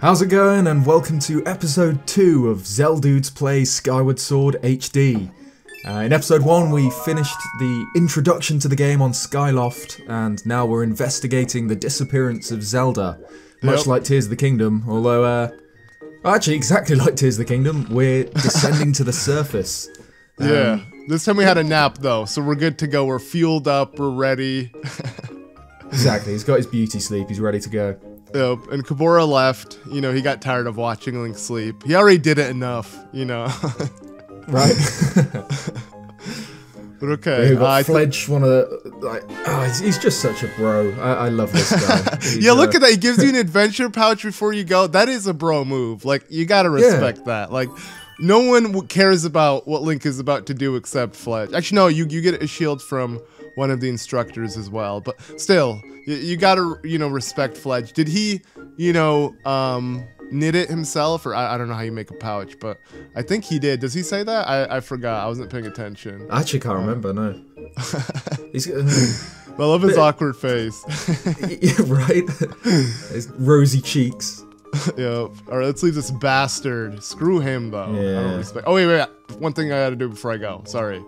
How's it going? And welcome to episode 2 of Zeldudes Play Skyward Sword HD. Uh, in episode 1, we finished the introduction to the game on Skyloft, and now we're investigating the disappearance of Zelda. Much Yep. like Tears of the Kingdom, although, uh, actually, exactly like Tears of the Kingdom, we're descending to the surface. Yeah. Um, this time we had a nap though, so we're good to go. We're fueled up. We're ready. Exactly, he's got his beauty sleep, he's ready to go. Yep. And Kabura left. You know, he got tired of watching Link sleep. He already did it enough. You know. Right? but okay. We've uh, Fledge, one of the, like, oh, he's, he's just such a bro. I, I love this guy. Yeah, look uh, at that. He gives you an adventure pouch before you go. That is a bro move. Like you gotta respect that. Like. No one cares about what Link is about to do except Fledge. Actually, no, you, you get a shield from one of the instructors as well. But still, you, you gotta, you know, respect Fledge. Did he, you know, um, knit it himself? Or I, I don't know how you make a pouch, but I think he did. Does he say that? I, I forgot. I wasn't paying attention. I actually can't remember, no. He's uh, I love his awkward face. yeah, right. His rosy cheeks. Yep. All right, let's leave this bastard. Screw him, though. I Yeah. don't respect. Oh wait, wait. One thing I gotta do before I go. Sorry.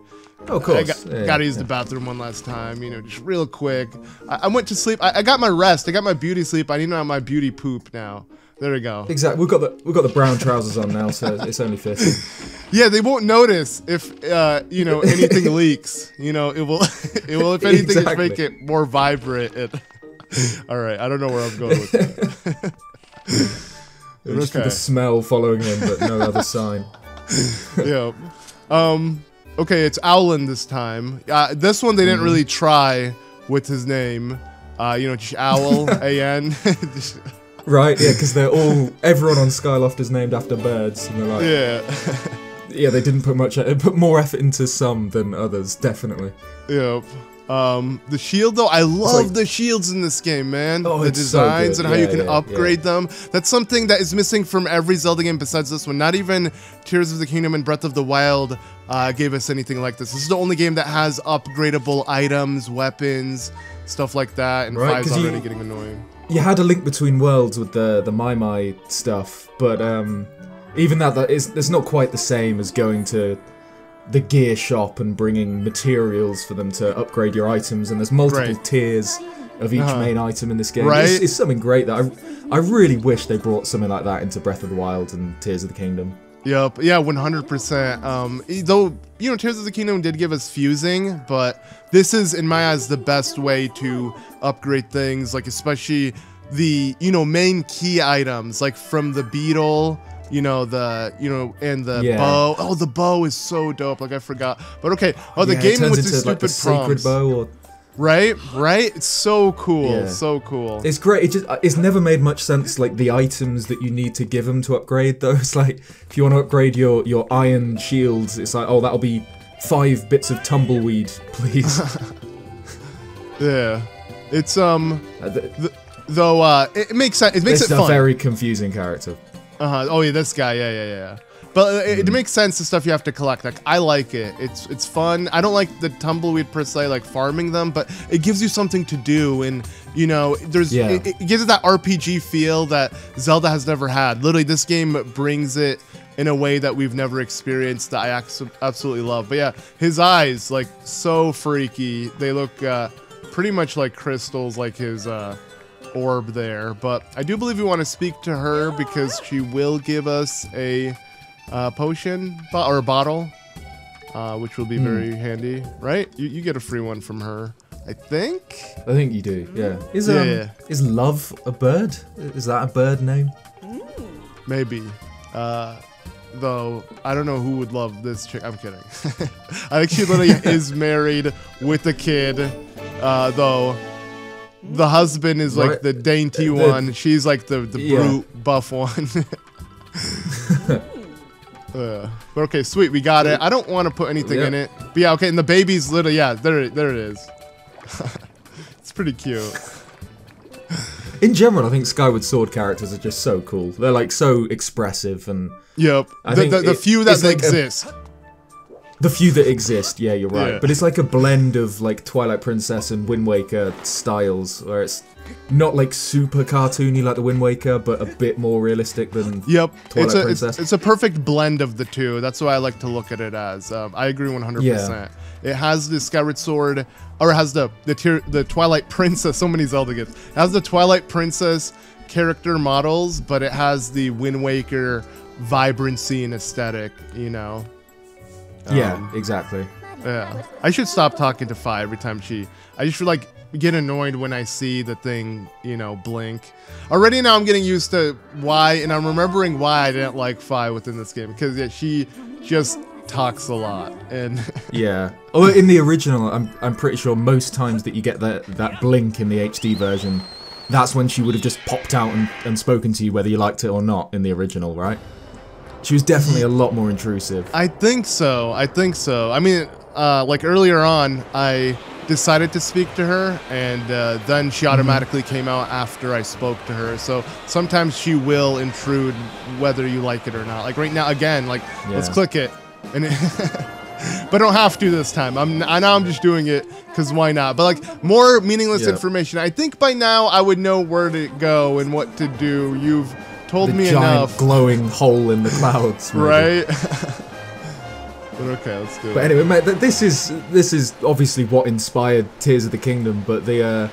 Oh, course. I got, yeah, gotta use yeah. the bathroom one last time. You know, just real quick. I, I went to sleep. I, I got my rest. I got my beauty sleep. I need to have my beauty poop now. There we go. Exactly. We've got the we've got the brown trousers on now, so it's only fitting. Yeah, they won't notice if uh, you know anything leaks. You know, it will. It will. If anything, Exactly. just make it more vibrant. And, all right, I don't know where I'm going with that. Just for Okay. the smell following him, but no other sign. yeah. Um. Okay, it's Owlin this time. Uh, this one they didn't really try with his name. Uh, you know, just Owl, A N. Right? Yeah, because they're all everyone on Skyloft is named after birds, and they're like, yeah, yeah. they didn't put much, put more effort into some than others, definitely. Yep. Um, the shield though, I love like- the shields in this game, man. Oh, the so designs good. and how you can yeah, yeah. upgrade them. That's something that is missing from every Zelda game besides this one. Not even Tears of the Kingdom and Breath of the Wild uh, gave us anything like this. This is the only game that has upgradable items, weapons, stuff like that. And Right, Fi's 'cause you, getting annoying. You had a link between worlds with the the Maiamai stuff, but um, even that that is that's not quite the same as going to the gear shop and bringing materials for them to upgrade your items. And there's multiple Right. tiers of each Uh-huh. main item in this game. Right. It's, it's something great that I I really wish they brought something like that into Breath of the Wild and Tears of the Kingdom. Yep. Yeah, 100%. Um, though, you know, Tears of the Kingdom did give us fusing, but this is, in my eyes, the best way to upgrade things, like, especially the, you know, main key items, like from the beetle. You know the you know and the Yeah. bow. Oh, the bow is so dope. Like I forgot. But okay. Oh, the Yeah, game with the like the stupid sacred prompts. bow or Right, right. It's so cool. Yeah. So cool. It's great. It just it's never made much sense like the items that you need to give them to upgrade those like if you want to upgrade your your iron shields, it's like oh that'll be five bits of tumbleweed, please. yeah. It's um. Uh, th- Th- though uh, it, makes sense. It makes it's it a very confusing character. Uh-huh. Oh yeah, this guy. Yeah, yeah, yeah. But uh, it, it makes sense the stuff you have to collect. Like I like it. It's it's fun. I don't like the tumbleweed per se, like farming them, but it gives you something to do, and you know, there's Yeah. it, it gives it that RPG feel that Zelda has never had. Literally, this game brings it in a way that we've never experienced that I absolutely love. But yeah, his eyes like so freaky. They look uh, pretty much like crystals, like his uh, orb there. But I do believe we want to speak to her because she will give us a uh, potion bo- or a bottle, uh, which will be Hmm. very handy, right? You, you get a free one from her, I think. I think you do. Yeah. Is Yeah, um yeah. is love a bird? Is that a bird name? Maybe. Uh, though I don't know who would love this chick. I'm kidding. I think she literally is married with a kid. Uh, though the husband is like the dainty The- one. She's like the the Yeah. brute buff one. Uh, but okay, sweet, we got it. I don't want to put anything Yeah. in it. But yeah, okay, and the baby's little. yeah, there there it is. it's pretty cute. In general, I think Skyward Sword characters are just so cool. They're like so expressive and Yep. I the, think the, the it- few that like a- exist. The few that exist, yeah, you're right. Yeah. But it's like a blend of like Twilight Princess and Wind Waker styles, where it's not like super cartoony like the Wind Waker, but a bit more realistic than. Yep, Twilight it's a it's, Princess. it's a perfect blend of the two. That's why I like to look at it as. Um, I agree 100%. Yeah. It has the Skyward Sword, or it has the the tier, the Twilight Princess. So many Zelda gifts. It has the Twilight Princess character models, but it has the Wind Waker vibrancy and aesthetic. You know. Yeah, Um, exactly. Yeah. I should stop talking to Fi every time she. I just like get annoyed when I see the thing, you know, blink. Already now I'm getting used to why, and I'm remembering why I didn't like Fi within this game because yeah, she just talks a lot and Yeah. Oh, in the original, I'm I'm pretty sure most times that you get that that blink in the HD version, that's when she would have just popped out and, and spoken to you whether you liked it or not in the original, right? She was definitely a lot more intrusive. I think so. I think so. I mean, uh, like earlier on, I decided to speak to her, and uh, then she Mm-hmm. automatically came out after I spoke to her. So sometimes she will intrude whether you like it or not. Like right now, again, like let's click it, and it but I don't have to this time. I'm I now I'm just doing it because why not? But like more meaningless Yeah. information. I think by now I would know where to go and what to do. You've told the me giant enough, glowing hole in the clouds, right? but okay, let's do it. But anyway, mate, th- this is this is obviously what inspired Tears of the Kingdom, but the uh,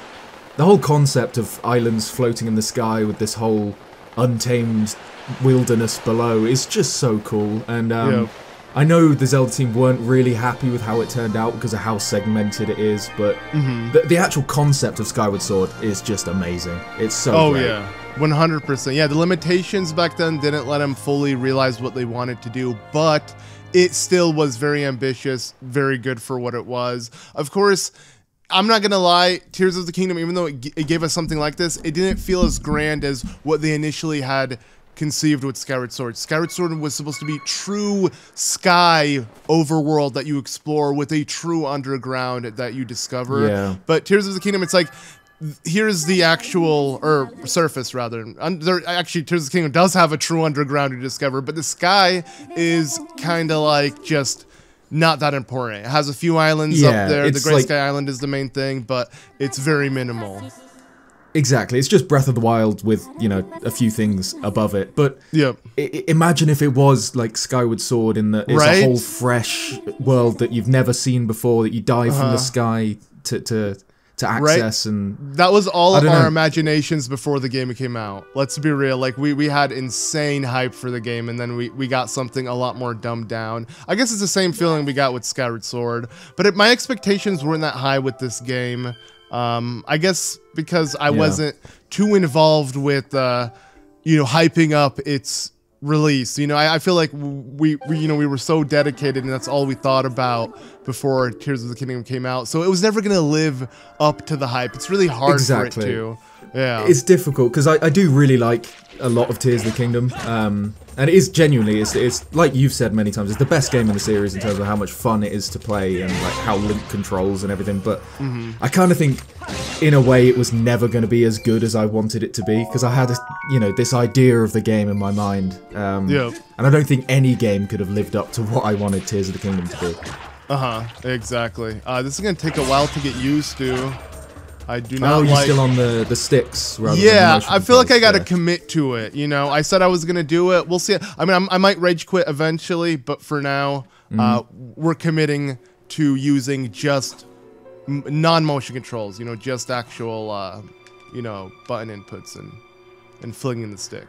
the whole concept of islands floating in the sky with this whole untamed wilderness below is just so cool. And um, Yeah. I know the Zelda team weren't really happy with how it turned out because of how segmented it is, but Mm-hmm. the, the actual concept of Skyward Sword is just amazing. It's so Oh great. yeah, one hundred percent. Yeah, the limitations back then didn't let them fully realize what they wanted to do, but it still was very ambitious, very good for what it was. Of course. I'm not gonna lie, Tears of the Kingdom, even though it, g- it gave us something like this, it didn't feel as grand as what they initially had conceived with Skyward Sword. Skyward Sword was supposed to be true sky overworld that you explore with a true underground that you discover. Yeah. But Tears of the Kingdom, it's like here's the actual or surface rather. Un- there, actually, Tears of the Kingdom does have a true underground you discover, but the sky is kind of like just not that important. It has a few islands Yeah, up there. The Great like- Sky Island is the main thing, but it's very minimal. Exactly. It's just Breath of the Wild with, you know, a few things above it. But yeah imagine if it was like Skyward Sword in that it's Right? a whole fresh world that you've never seen before that you dive from Uh-huh. the sky to to to Right? and That was all I of our know. imaginations before the game came out. Let's be real. Like we, we had insane hype for the game and then we, we got something a lot more dumbed down. I guess it's the same feeling we got with Skyward Sword. But it, my expectations weren't that high with this game. Um, I guess because I Yeah. wasn't too involved with uh, you know, hyping up its release. You know, I, I feel like we, we, you know, we were so dedicated and that's all we thought about before Tears of the Kingdom came out. So it was never going to live up to the hype. It's really hard Exactly. for it to. Yeah. it's difficult because I, I do really like a lot of Tears of the Kingdom. Um, and it is genuinely, it's, it's like you've said many times, it's the best game in the series in terms of how much fun it is to play and like how Link controls and everything. But Mm-hmm. I kind of think, in a way, it was never going to be as good as I wanted it to be because I had, a, you know, this idea of the game in my mind. Um, Yep. And I don't think any game could have lived up to what I wanted Tears of the Kingdom to be. Uh huh. Exactly. Uh, this is gonna take a while to get used to. I do Oh, you're like. still on the, the sticks rather than the yeah, I feel like I gotta commit to it. You know, I said I was gonna do it. We'll see. I mean, I'm, I might rage quit eventually, but for now, uh, Mm-hmm. we're committing to using just m- non-motion controls. You know, just actual, uh, you know, button inputs and and flinging the stick.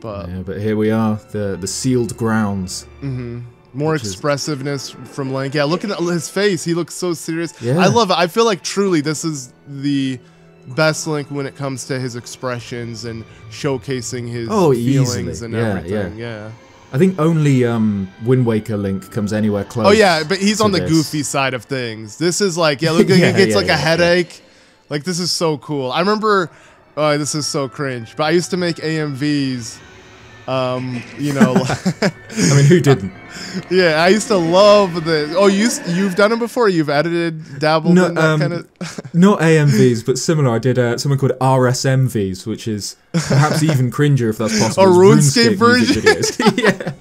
But Yeah, but here we are, the the sealed grounds. More Which is- expressiveness from Link. Yeah, look at his face, he looks so serious. Yeah. I love it. I feel like truly this is the best Link when it comes to his expressions and showcasing his Oh, feelings easily. and Yeah, everything. Yeah. I think only um, Wind Waker Link comes anywhere close. Oh yeah, but he's on the this. goofy side of things. This is like, yeah, look, Yeah, it gets yeah, like yeah, a yeah. headache. Like this is so cool. I remember, oh, this is so cringe. But I used to make AMVs. Um, you know, I mean, who didn't? yeah, I used to love the. Oh, you you've done it before. You've edited, dabbled No, in that um, kind of. Not AMVs, but similar. I did uh, something called RSMVs, which is perhaps even cringer if that's possible. A It's RuneScape version? yeah.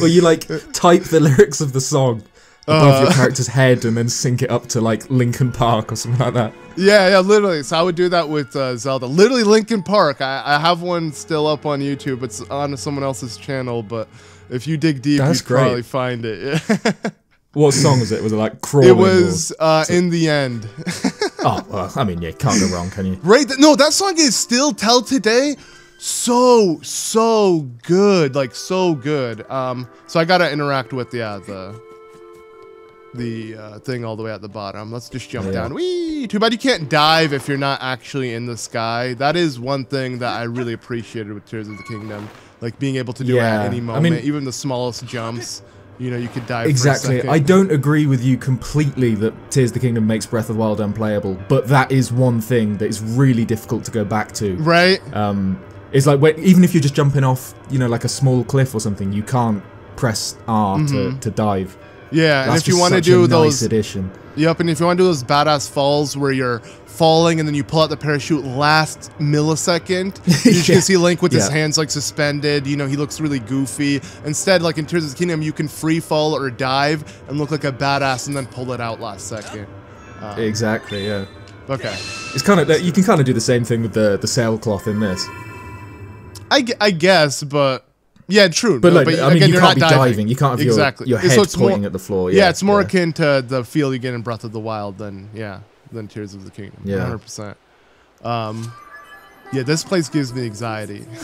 Where you like type the lyrics of the song above Uh. your character's head and then sync it up to like Linkin Park or something like that. Yeah, yeah, literally. So I would do that with uh, Zelda. Literally, Linkin Park. I, I have one still up on YouTube. It's on someone else's channel, but if you dig deep, That's you'd probably find it. What song was it? Was it like crawling? it was uh, in the end. Oh, well, I mean, yeah, can't go wrong, can you? right? th- No, that song is still till today so so good, like so good. Um, so I gotta interact with yeah the the uh, thing all the way at the bottom. Let's just jump Yeah. down. Whee! Too bad you can't dive if you're not actually in the sky. That is one thing that I really appreciated with Tears of the Kingdom, like being able to do it at any I moment, mean- even the smallest jumps. You know, you could dive. Exactly. I don't agree with you completely that Tears of the Kingdom makes Breath of the Wild unplayable, but that is one thing that is really difficult to go back to. Right. Um, it's like when, even if you're just jumping off, you know, like a small cliff or something, you can't press R to, to dive. Yeah, and if you want to do nice those. Yep, and if you want to do those badass falls where you're falling and then you pull out the parachute last millisecond, you Yeah. can see Link with his hands like suspended. You know, he looks really goofy. Instead, like in Tears of the Kingdom, you can free fall or dive and look like a badass and then pull it out last second. Um, Exactly. Yeah. okay, It's kind of you can kind of do the same thing with the the sailcloth in this. I, I guess, but yeah, true. But No, like, I mean, again, you you're can't be not diving. You can't have your, exactly. your So head more- pointing at the floor. Yeah, Yeah, it's more yeah. akin to the feel you get in Breath of the Wild than yeah than Tears of the Kingdom. Yeah. hundred percent. Um, yeah, this place gives me anxiety.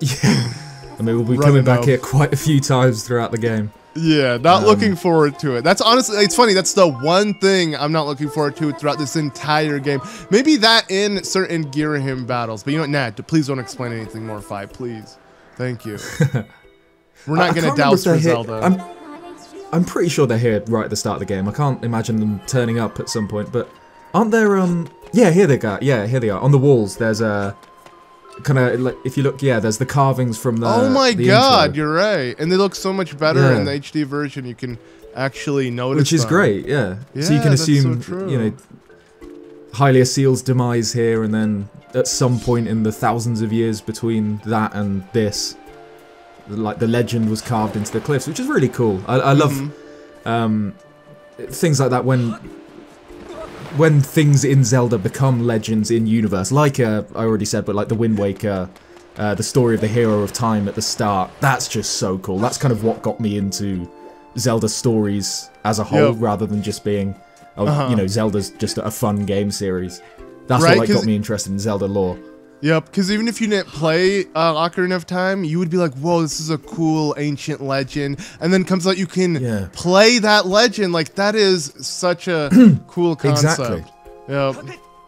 Yeah. I mean, we'll be Running coming back here quite a few times throughout the game. yeah, not Um, looking forward to it. That's honestly, it's funny. That's the one thing I'm not looking forward to throughout this entire game. Maybe that in certain Girahim battles, but you know what? Nah, please don't explain anything more. Fi, please. Thank you. We're not gonna can't douse for Zelda. I'm, I'm pretty sure they're here right at the start of the game. I can't imagine them turning up at some point, but aren't there? Um, yeah, here they go. Yeah, here they are on the walls. There's a kind of like if you look, yeah, there's the carvings from the. oh my the god, intro, you're right. And they look so much better Yeah. in the HD version. You can actually notice which is them. great. Yeah. yeah. so you can that's so assume, you know, Hylia Seal's demise here, and then at some point in the thousands of years between that and this, like the legend was carved into the cliffs, which is really cool. I, I love Mhm. um, things like that when when things in Zelda become legends in universe, like uh, I already said, but like the Wind Waker, uh, the story of the hero of time at the start. That's just so cool. That's kind of what got me into Zelda stories as a whole, Yep. rather than just being, oh, Uh-huh. you know, Zelda's just a fun game series. That's Right, what like 'cause- got me interested in Zelda lore. Yep, because even if you didn't play uh, Ocarina of Time, you would be like, "Whoa, this is a cool ancient legend," and then comes out you can Yeah. play that legend. Like that is such a cool concept. Exactly. Yep,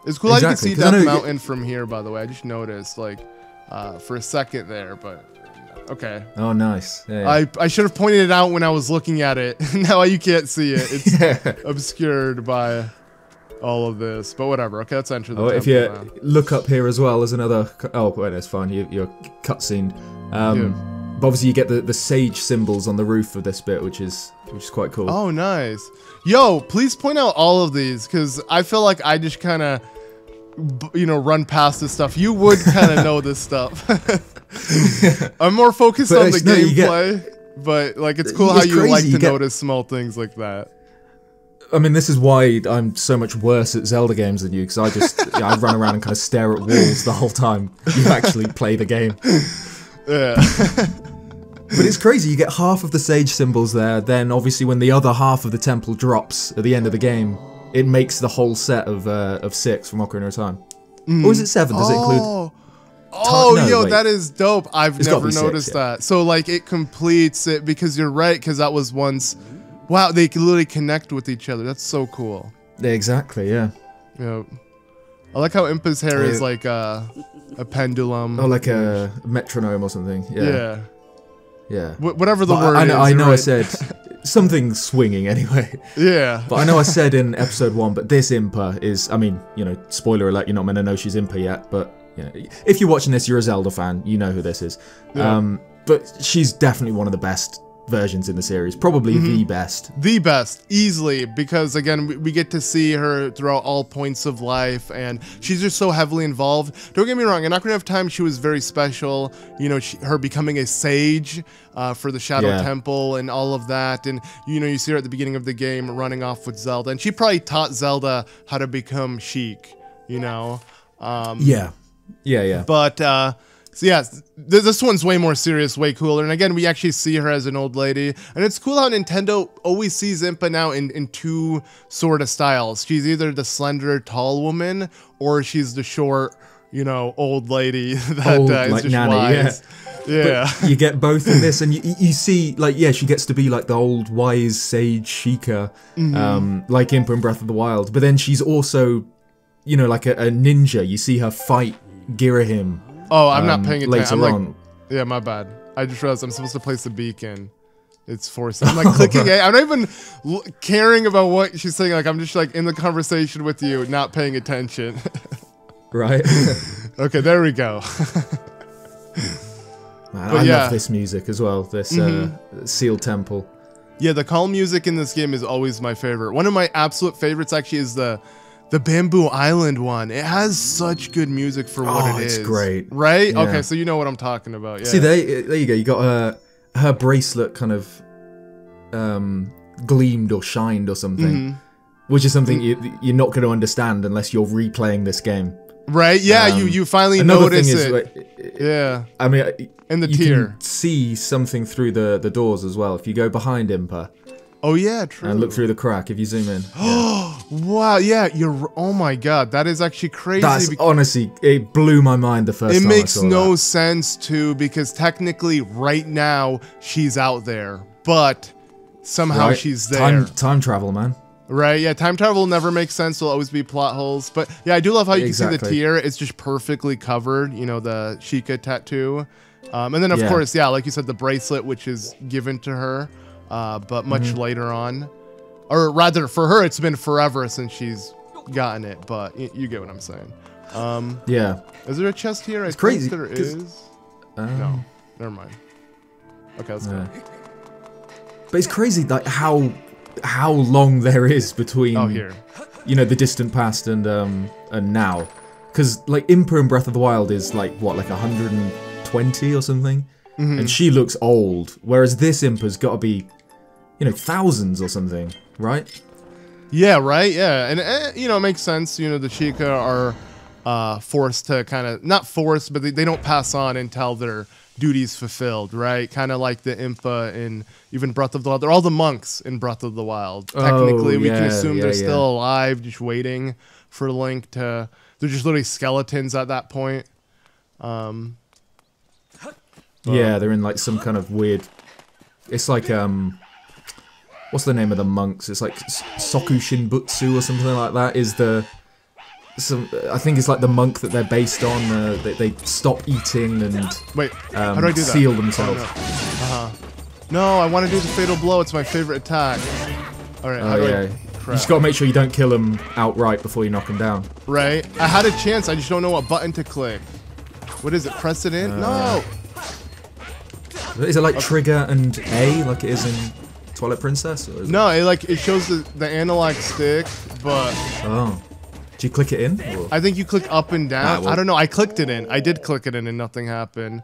it's cool how you Exactly, can 'cause see I Death know- Mountain from here. By the way, I just noticed like uh, for a second there, but okay. Oh, nice. Yeah, yeah. I I should have pointed it out when I was looking at it. now you can't see it. It's Yeah. obscured by all of this, but whatever. Okay, let's enter the. Oh, if you now. look up here as well, there's another. Oh, wait, that's fine. You, you're cutscene. Um, But obviously, you get the, the sage symbols on the roof of this bit, which is which is quite cool. Oh, nice. Yo, please point out all of these because I feel like I just kind of, you know, run past this stuff. You would kind of know this stuff. I'm more focused But on the no, gameplay, but like it's cool It's how you crazy, like to you notice small things like that. I mean, this is why I'm so much worse at Zelda games than you, because I just yeah, I run around and kind of stare at walls the whole time. You actually play the game. Yeah. But it's crazy. You get half of the sage symbols there. Then, obviously, when the other half of the temple drops at the end of the game, it makes the whole set of uh, of six from Ocarina of Time. Or is it seven? Does it include? Oh, oh no, yo, wait. that is dope. I've It's never be six, noticed yeah. that. So like it completes it because you're right because that was once. Wow, they can literally connect with each other. That's so cool. Exactly. Yeah. Yep. I like how Impa's hair is like a, a pendulum. Oh, like a metronome or something. yeah. Yeah. Yeah. Wh- whatever the But word I, I is. know, I, you're know I said something swinging anyway. Yeah. But I know I said in episode one, but this Impa is, I mean, you know, spoiler alert, you're not meant to know she's Impa yet, but you know, if you're watching this, you're a Zelda fan, you know who this is. Yeah. Um, but she's definitely one of the best versions in the series. Probably Mm-hmm. the best. the best easily because again we, we get to see her throughout all points of life and she's just so heavily involved don't get me wrong in ocarina of time she was very special you know she, her becoming a sage uh, for the shadow Yeah. temple and all of that and you know you see her at the beginning of the game running off with zelda and she probably taught zelda how to become sheik you know um, Yeah. Yeah, yeah. but uh, so yeah, th- this one's way more serious, way cooler. And again, we actually see her as an old lady, and it's cool how Nintendo always sees Impa now in in two sort of styles. She's either the slender, tall woman, or she's the short, you know, old lady that Old, uh, is like just nanny, yeah. wise. Yeah. you get both in this, and you, you see, like, yeah, she gets to be like the old wise sage Sheikah, Mm-hmm. um, like Impa in Breath of the Wild. But then she's also, you know, like a, a ninja. You see her fight Girahim. Oh, I'm not um, paying later attention. I'm like, on. yeah, my bad. I just realized I'm supposed to place the beacon. It's forced. I'm like clicking. I'm not even l- caring about what she's saying. Like I'm just like in the conversation with you, not paying attention. right? okay, there we go. Man, I yeah. Mm-hmm. love this music as well. This uh, Seal Temple. Yeah, the calm music in this game is always my favorite. One of my absolute favorites actually is the the Bamboo Island one. It has such good music for what it is. Oh, it it's great. Right? Yeah. Okay, so you know what I'm talking about. Yeah. See, there, there you go. You got her, her bracelet kind of um, gleamed or shined or something, Mm-hmm. which is something you, you're not going to understand unless you're replaying this game. right? Yeah, you Um, you finally Another notice is, it. like, yeah. I mean, In the you can see something through the, the doors as well. If you go behind Impa Oh yeah, true. and look through the crack, if you zoom in, yeah. Wow, yeah, you're oh my god, that is actually crazy. that's honestly it blew my mind the first it time makes I saw no that. sense too because technically right now she's out there, but somehow Right? she's there. Time time travel, man. Right, yeah, time travel never makes sense. There'll always be plot holes. But yeah, I do love how you can see the Exactly. tier. It's just perfectly covered, you know, the Sheikah tattoo. Um, and then, of Yeah. course, yeah, like you said, the bracelet, which is given to her, uh, but much Mm-hmm. later on. Or rather, for her, it's been forever since she's gotten it, but y- you get what I'm saying. Um, Yeah. is there a chest here? It's crazy, there 'cause- is. Um, No, never mind. Okay, let's go. But it's crazy like how how long there is between Oh, here. you know the distant past and um and now because like Impa in Breath of the Wild is like what like 120 or something Mm-hmm. and she looks old whereas this Impa's got to be you know thousands or something right Yeah, right. Yeah, and eh, you know, it makes sense. You know, the Sheikah are uh, forced to kind of not forced, but they, they don't pass on until their duties fulfilled, right? Kind of like the Impa in even Breath of the Wild. They're all the monks in Breath of the Wild. Oh, Technically, we can assume yeah, they're yeah. still alive, just waiting for Link to. They're just literally skeletons at that point. Um, yeah they're in like some kind of weird it's like um what's the name of the monks it's like Sokushinbutsu or something like that is the some I think it's like the monk that they're based on uh, they, they stop eating and wait, um, how do I do that? seal Oh, themselves no. Uh-huh. No, I want to do the fatal blow. It's my favorite attack. All right, Oh yeah. You just gotta make sure you don't kill them outright before you knock them down. Right? I had a chance. I just don't know what button to click. What is it? Press it in? Uh, no. Is it like trigger and A like it is in Twilight Princess? Or No, it like it shows the, the analog stick, but oh. Do you click it in? Or? I think you click up and down. Ah, well- I don't know. I clicked it in. I did click it in and nothing happened.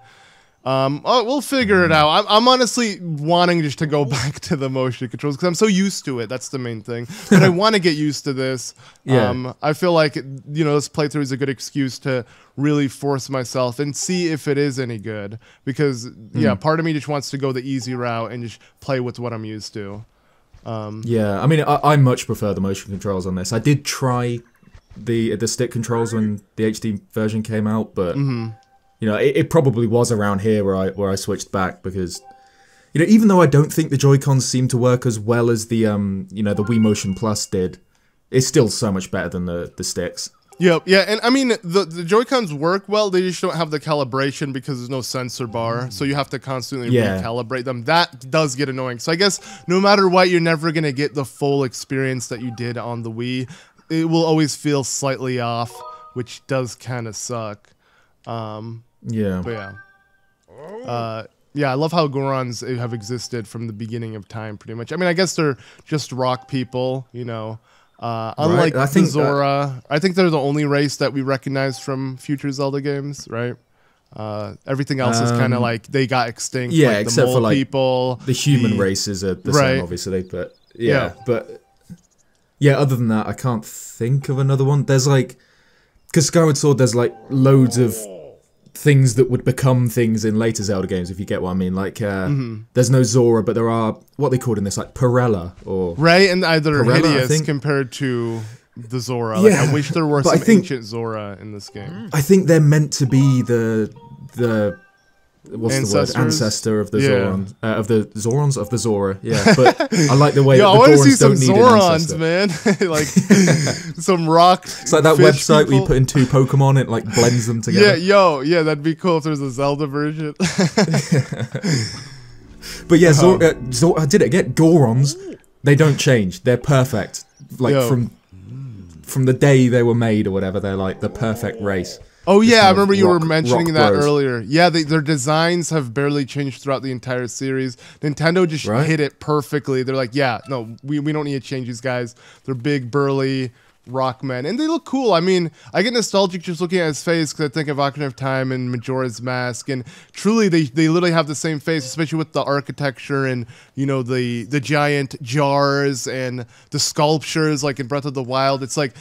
Um, oh, we'll figure it out. I'm, I'm honestly wanting just to go back to the motion controls because I'm so used to it. That's the main thing. But I want to get used to this. Yeah. Um, I feel like you know this playthrough is a good excuse to really force myself and see if it is any good. Because yeah, part of me just wants to go the easy route and just play with what I'm used to. Yeah, I mean, I, I much prefer the motion controls on this. I did try the the stick controls when the HD version came out, but Mm-hmm. You know, it, it probably was around here where I where I switched back because you know, even though I don't think the Joy Cons seem to work as well as the um you know the Wii Motion Plus did, it's still so much better than the the sticks. Yep, yeah, and I mean the the Joy Cons work well. They just don't have the calibration because there's no sensor bar, so you have to constantly Yeah. recalibrate them. That does get annoying. So I guess no matter what, you're never gonna get the full experience that you did on the Wii. It will always feel slightly off, which does kind of suck. Um, Yeah. but yeah. Uh, yeah, I love how Gorons uh, have existed from the beginning of time, pretty much. I mean, I guess they're just rock people, you know. Uh, unlike I the think that- Zora, I think they're the only race that we recognize from future Zelda games, right? Uh, everything else is kind of Um, like they got extinct. yeah, like the except for, like, people. The human the- races are the Right. same, obviously, but yeah, Yeah. but yeah. Other than that, I can't think of another one. There's like, because Skyward Sword, there's like loads of things that would become things in later Zelda games, if you get what I mean. Like, uh, Mm-hmm. there's no Zora, but there are what they called in this, like Parella or Right, and either Parella, I hideous compared to the Zora. Like, I wish there were some think- ancient Zora in this game. I think they're meant to be the the what's the word ancestor of the Yeah. Zoran uh, of the Zorons of the Zora. Yeah, but I like the way Yo, I that the to see some don't need Zorons, man. like some rock. It's like that website where you put in two Pokemon, it like blends them together. Yeah, yo, yeah, that'd be cool if there's a Zelda version. But yeah, Zor- Uh-huh. uh, Zor- I did it again. Gorons, they don't change. They're perfect. Like Yo. from from the day they were made or whatever, they're like the perfect race. Oh yeah, I remember you were mentioning that bros. earlier. Yeah, they, their designs have barely changed throughout the entire series. Nintendo just Right. hit it perfectly. They're like, yeah, no, we, we don't need to change these guys. They're big, burly rock men, and they look cool. I mean, I get nostalgic just looking at his face because I think of Ocarina of Time and Majora's Mask, and truly, they they literally have the same face, especially with the architecture and you know the the giant jars and the sculptures, like in Breath of the Wild. It's like,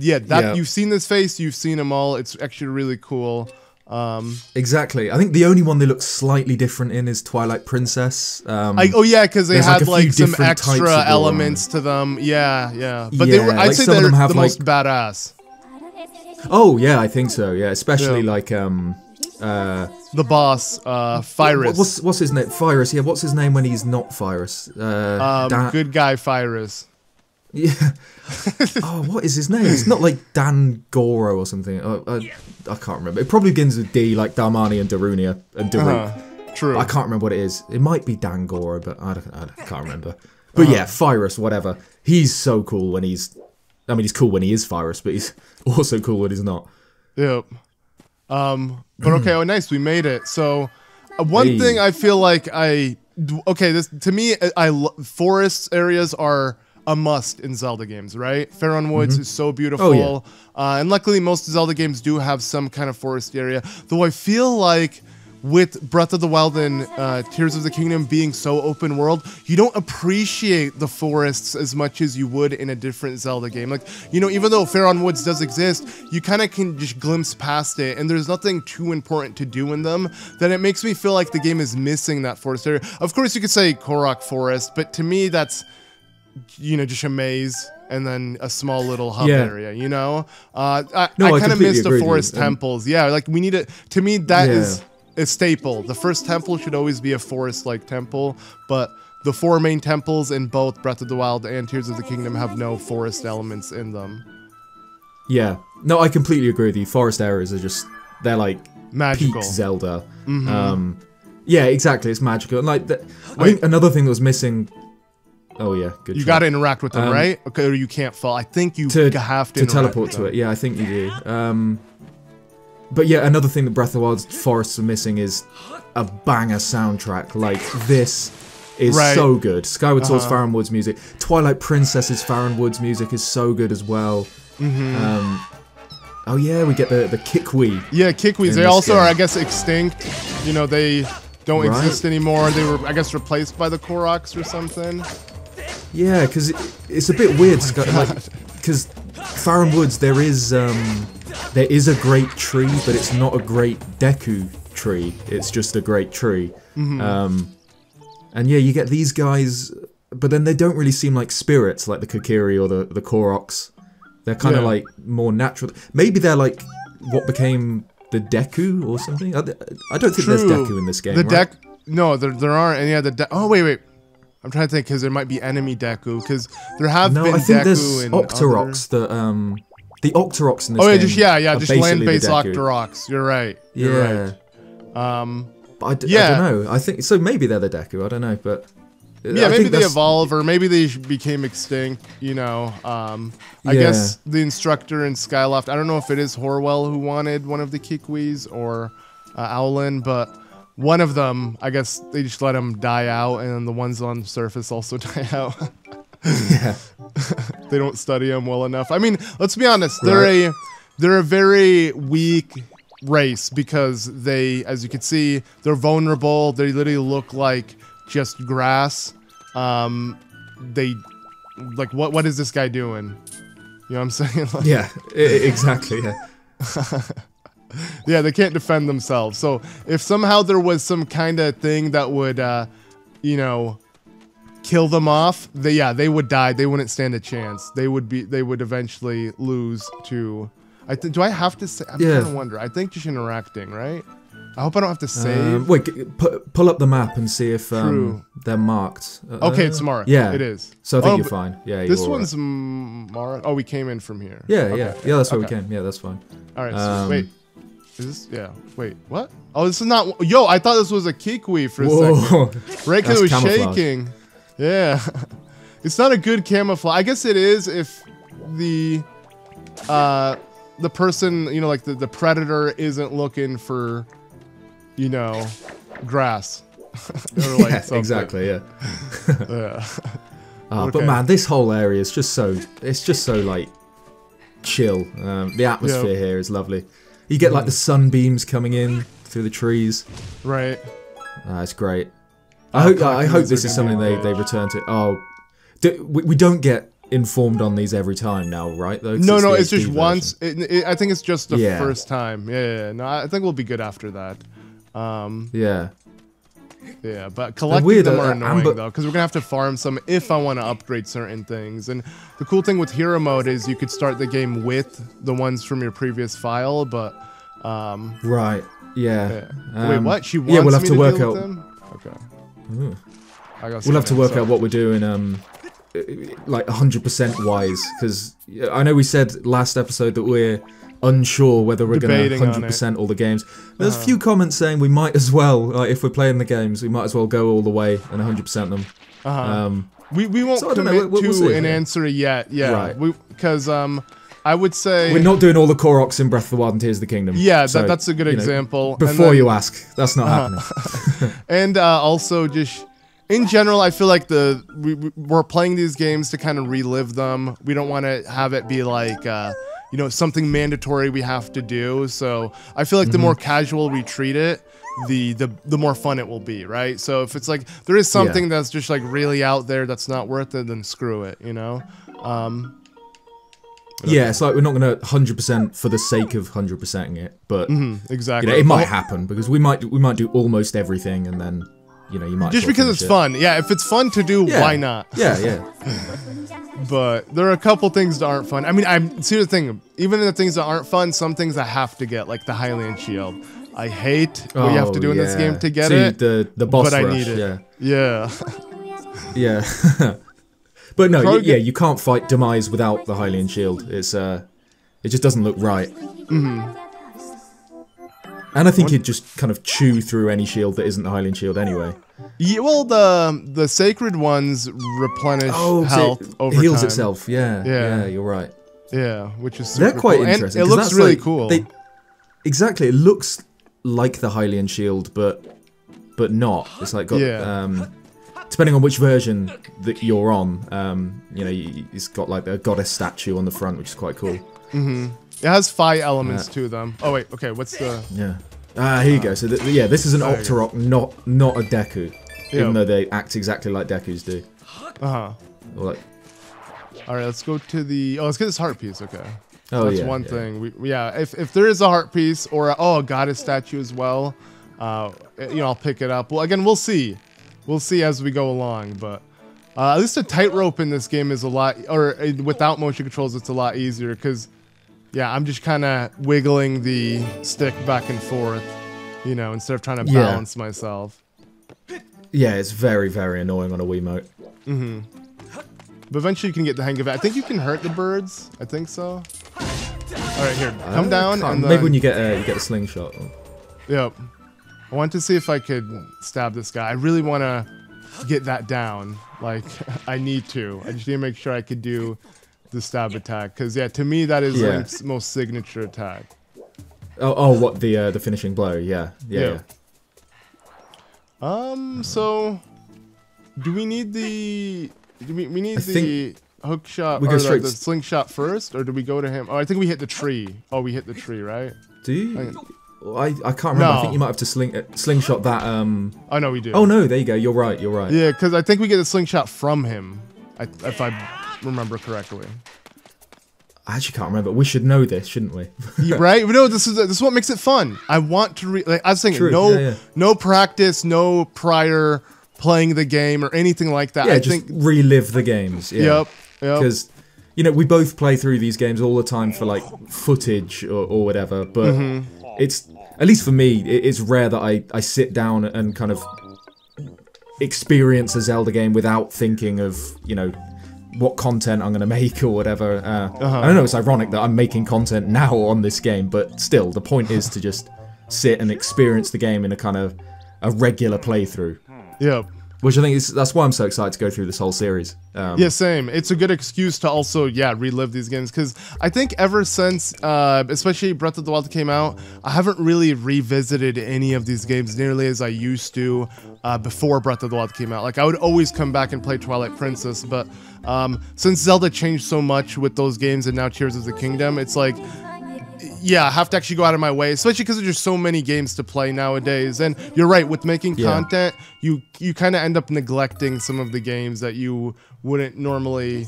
yeah, that Yeah. you've seen this face, you've seen them all. It's actually really cool. Um, Exactly. I think the only one they look slightly different in is Twilight Princess. Um, I, oh yeah, because they There's, like, had like, some different types of extra elements to them. Yeah, yeah. But they were, I'd like say they're them have, the like- most badass. oh yeah, I think so. Yeah, especially Yeah. like um. Uh, The boss, uh, Fyrus. what- what's what's his name? Fyrus. Yeah, what's his name when he's not Fyrus? Uh, um, Dan- good guy Fyrus. Yeah. oh, what is his name? It's not like Dan Goro or something. Uh, uh, I can't remember. It probably begins with D, like Darmani and Darunia and Daruk. Uh-huh. True. I can't remember what it is. It might be Dan Goro, but I, don't, I can't remember. But Uh-huh. yeah, Fyrus, whatever. He's so cool when he's. I mean, he's cool when he is Fyrus, but he's also cool when he's not. Yep. Um, but okay, oh nice, we made it. So, uh, one Hey. thing I feel like I okay, this to me, I, I forest areas are a must in Zelda games, right? Faron Woods is so beautiful, Mm-hmm. Oh, uh, and luckily most Zelda games do have some kind of forest area. Though I feel like with Breath of the Wild and uh, Tears of the Kingdom being so open world, you don't appreciate the forests as much as you would in a different Zelda game. Like, you know, even though Faron Woods does exist, you kind of can just glimpse past it, and there's nothing too important to do in them. That it makes me feel like the game is missing that forest area. Of course, you could say Korok Forest, but to me, that's you know just a maze and then a small little hub Yeah. area you know uh, i, No, I I kind of miss the forest Um, temples yeah like we need it to me that is Yeah. a staple the first temple should always be a forest like temple but the four main temples in both breath of the wild and tears of the kingdom have no forest elements in them Yeah. No, I completely agree with you. Forest areas are just. They're like magical peak Zelda. Mhm. Um, yeah, exactly. It's magical. And like, the, I think another thing that was missing. Oh yeah, good. you got to interact with them Um, right okay or you can't fall i think you to- have to, to teleport to it. Yeah, I think you do. Um, but yeah, another thing that Breath of the Wild's forests are missing is a banger soundtrack. Like this is Right. so good. Skyward Sword's Uh-huh. Faron Woods music, Twilight Princess's Faron Woods music is so good as well. Mhm. Um, oh yeah, we get the the Kikwi. Yeah, Kikwis. They also game. are, I guess, extinct. You know, they don't Right. exist anymore. They were, I guess, replaced by the Koroks or something. Yeah, because it, it's a bit weird, Sky- like because Faron Woods there is um there is a great tree, but it's not a great Deku tree. It's just a great tree. Um, and yeah, you get these guys, but then they don't really seem like spirits like the Kokiri or the the Koroks. They're kind of Yeah. like more natural. Maybe they're like what became the Deku or something. I, I don't think there's True. Deku in this game. The right? deck, no, there, there aren't any other. De- oh wait, wait. I'm trying to think because there might be enemy Deku because there have No, been I think Deku there's in Octoroks that um the Octoroks in this Oh yeah, game just yeah, yeah, just land-based. Octoroks. You're right. Yeah. You're right. Um, But I, d- I Yeah. don't know. I think so. Maybe they're the Deku. I don't know, but yeah, I maybe they evolve or maybe they became extinct. You know, um, I Yeah. guess the instructor in Skyloft. I don't know if it is Horwell who wanted one of the Kikwis or uh, Owlin, but one of them, I guess they just let them die out, and the ones on the surface also die out. yeah. they don't study them well enough. I mean, let's be honest, they're Right. a they're a very weak race because they, as you can see, they're vulnerable. They literally look like just grass. Um, they like what what is this guy doing? You know what I'm saying? Like, Yeah. Exactly. Yeah. Yeah, they can't defend themselves. So if somehow there was some kind of thing that would, uh, you know, kill them off, they yeah they would die. They wouldn't stand a chance. They would be they would eventually lose to. I think. Do I have to say? I'm Yeah. trying to wonder. I think just interacting, right? I hope I don't have to save. Um, wait, g- pull up the map and see if um, they're marked. Uh, okay, it's Mara. Yeah, it is. So I think Oh, you're fine. Yeah, This you're one's right. Mara. Oh, we came in from here. Yeah, Okay. yeah, yeah. That's where Okay. we came. Yeah, that's fine. All right. So, Um, wait. Is this? Yeah. Wait. What? Oh, this is not. Yo, I thought this was a Kikwi for a second. Whoa. Right, because it was camouflage. shaking. Yeah. it's not a good camouflage. I guess it is if the uh the person, you know, like the, the predator isn't looking for, you know, grass. or like yeah, something. exactly. Yeah. Yeah. Ah, Okay. But man, this whole area is just so. It's just so like chill. Um, the atmosphere here is lovely. You get like the sunbeams coming in through the trees. Right. Uh, it's great. I hope. I hope this is something they, they return to. Oh, do, we, we don't get informed on these every time now, right? Though No, no, it's just version. once. It, it, I think it's just the Yeah. first time. Yeah, yeah, yeah. No, I think we'll be good after that. Um, Yeah. Yeah, but collecting weird, them uh, are uh, annoying Amber- though, because we're gonna have to farm some if I want to upgrade certain things. And the cool thing with hero mode is you could start the game with the ones from your previous file, but um, Right. Yeah. yeah. Wait, Um, what? She wants yeah, we'll have to to work out. Okay. Ooh. I We'll have to work that, out what we're doing, um, like 100% wise, because I know we said last episode that we're unsure whether we're going to 100% all the games. There's Uh-huh. a few comments saying we might as well, like, if we're playing the games, we might as well go all the way and 100% them. Uh-huh. Um, we we won't so know, commit we'll- we'll to see, an yeah. answer yet. Yeah, Right. because um, I would say we're not doing all the Koroks in Breath of the Wild and Tears of the Kingdom. Yeah, so, that, that's a good you know, example. Before then- you ask, that's not happening. and uh, also just in general i feel like the we, we- we're playing these games to kind of relive them we don't want to have it be like uh, you know something mandatory we have to do. So i feel like the Mm-hmm. more casual we treat it the, the the more fun it will be right? So if it's like there is something that's just like really out there that's not worth it then screw it you know? Um Yeah, it's like we're not going to 100% for the sake of 100%ing it, but mhm, you exactly know, it might happen because we might we might do almost everything and then you know you might just because it's it. fun yeah if it's fun to do Yeah. why not Yeah, yeah. but there are a couple things that aren't fun. I mean, I'm see the thing. Even in the things that aren't fun, some things I have to get, like the Hylian Shield. I hate what you have to Oh, do in this game to get See, it, The the boss but I rush, need it. Yeah, Yeah, yeah. but no, Probably yeah, you can't fight demise without the Hylian shield. It's uh, it just doesn't look right. Mm-hmm. And I think you'd just kind of chew through any shield that isn't the Hylian shield anyway. yeah. Well, the the sacred ones replenish so health it over heals time. itself. Yeah, Yeah. yeah, you're right. Yeah, which is super They're quite cool. interesting. And it looks that's really like- cool. they- exactly, it looks like the Hylian shield, but but not. It's like got Yeah. um, depending on which version that you're on. Um, you know, it's got like a goddess statue on the front, which is quite cool. It has five elements to them. Oh wait, okay. What's the? Yeah. Ah, here you go. So th- yeah, this is an There. Octorok, not not a Deku, Yeah. even though they act exactly like Dekus do. Uh huh. Or like, All right, let's go to the. Oh, let's get this heart piece. Okay. oh That's yeah, one yeah. thing. We, yeah, if, if there is a heart piece or a, oh a goddess statue as well, uh, you know I'll pick it up. Well, again, we'll see, we'll see as we go along. But uh, at least a tightrope in this game is a lot, or uh, without motion controls, it's a lot easier because yeah, I'm just kind of wiggling the stick back and forth, you know, instead of trying to Yeah. balance myself. Yeah, it's very very annoying on a Wiimote. But eventually you can get the hang of it. I think you can hurt the birds. I think so. All right, here, come Uh, down and maybe when you get a you get a slingshot. Yep. I want to see if I could stab this guy. I really want to get that down. Like, I need to. I just need to make sure I could do the stab attack. Because, yeah, to me, that is Yeah. Link's most signature attack. Oh, oh, what the uh, the finishing blow? Yeah, yeah. Yeah. yeah. Um. So, do we need the? Do we we need I the hook shot we or go the, straight the slingshot first, or do we go to him? Oh, I think we hit the tree. Oh, we hit the tree, right? Do you? Hang I, I can't remember. No. I think you might have to sling uh, slingshot that. Um. Oh no, we do. Oh no, there you go. You're right. You're right. Yeah, because I think we get the slingshot from him, I, if I remember correctly. I actually can't remember. We should know this, shouldn't we? Right? But no, this is this is what makes it fun. I want to re- like I was saying, True, no yeah, yeah. no practice, no prior playing the game or anything like that. yeah, I just think. relive the games. Yeah. Yep. Yep. Because you know we both play through these games all the time for like footage or, or whatever, but Mm-hmm. it's at least for me, it, it's rare that I I sit down and kind of experience a Zelda game without thinking of you know what content I'm going to make or whatever. Uh, Uh-huh. I don't know. It's ironic that I'm making content now on this game, but still, the point is to just sit and experience the game in a kind of a regular playthrough. Yep. Which I think is that's why I'm so excited to go through this whole series. Um, Yeah, same. It's a good excuse to also, yeah, relive these games because I think ever since, uh, especially Breath of the Wild came out, I haven't really revisited any of these games nearly as I used to uh, before Breath of the Wild came out. Like I would always come back and play Twilight Princess, but um, since Zelda changed so much with those games and now Tears of the Kingdom, it's like yeah, I have to actually go out of my way, especially because there's so many games to play nowadays. And you're right, with making Yeah. content, you you kind of end up neglecting some of the games that you wouldn't normally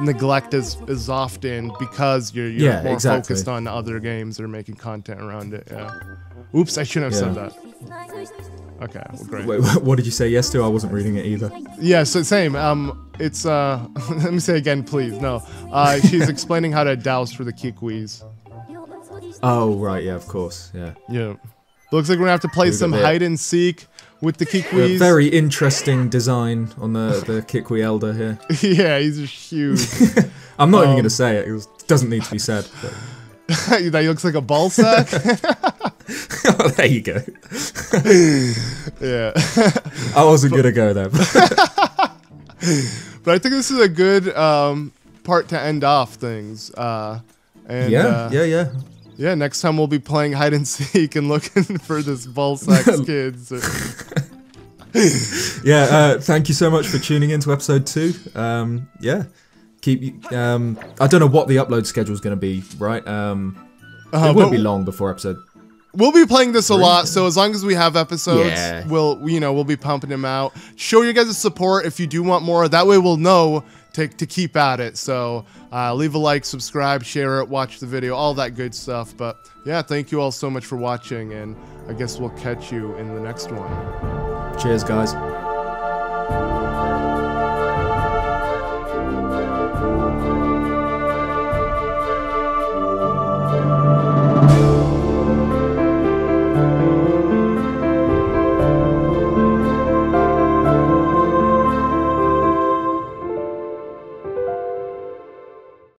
neglect as as often because you're you're Yeah, more exactly. focused on other games or making content around it. Yeah. Oops, I shouldn't have said that. Okay, well, great. Wait, what did you say yes to? I wasn't reading it either. Yeah, so same. Um, it's uh, let me say again, please. No, uh, she's explaining how to douse for the kikwis. Oh right, yeah, of course, yeah. Yeah. Looks like we're gonna have to play some hide and seek with the A very interesting design on the the Kikwi Elder here. yeah, he's just huge. I'm not even Um, going to say it. It was- doesn't need to be said. but- that he looks like a ball sack. there you go. yeah. I wasn't going to go there. but- But I think this is a good um, part to end off things. Uh, and yeah, uh, yeah, yeah. Yeah. Next time we'll be playing hide and seek and looking for this ball sack's kids. Yeah, uh, thank you so much for tuning in to episode two. Um, yeah, keep. Um, I don't know what the upload schedule is going to be, right? Um, Uh, it won't be long before episode. We'll be playing this a lot, so as long as we have episodes, Yeah. we'll you know we'll be pumping them out. Show your guys' support if you do want more. That way we'll know to, to keep at it. So uh, leave a like, subscribe, share it, watch the video, all that good stuff. But yeah, thank you all so much for watching, and I guess we'll catch you in the next one. Cheers, guys.